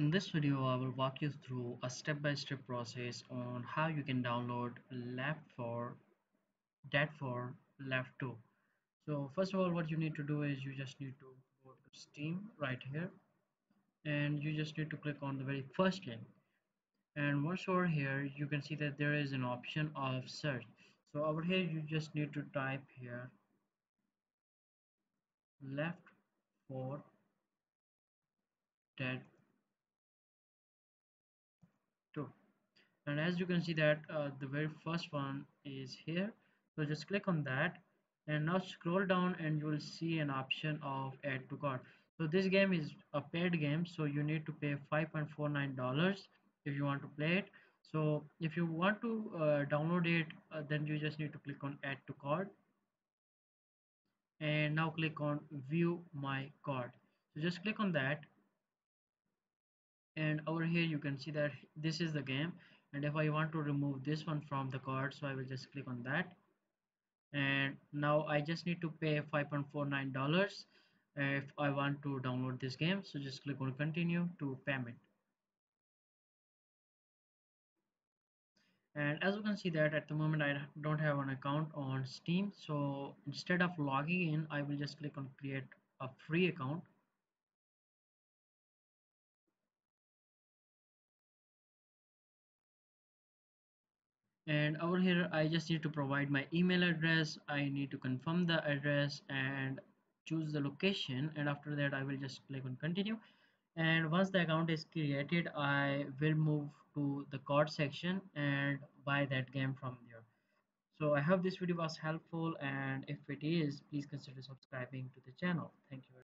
In this video, I will walk you through a step-by-step -step process on how you can download Left 4 Dead 4 Left 2. So first of all, what you need to do is you just need to go to Steam right here and you just need to click on the very first link. And once over here, you can see that there is an option of search. So over here, you just need to type here Left 4 Dead and as you can see that uh, the very first one is here. So just click on that. And now scroll down and you will see an option of add to cart. So this game is a paid game so you need to pay 5.49 dollars if you want to play it. So if you want to uh, download it uh, then you just need to click on add to cart. And now click on view my card so just click on that and over here you can see that this is the game. And if I want to remove this one from the card so I will just click on that. And now I just need to pay 5.49 dollars uh, if I want to download this game. So just click on continue to payment. And as you can see that at the moment I don't have an account on Steam. So instead of logging in I will just click on create a free account and over here I just need to provide my email address. I need to confirm the address and choose the location. And after that I will just click on continue. And once the account is created I will move to the card section and buy that game from there. So I hope this video was helpful. And if it is please consider subscribing to the channel. Thank you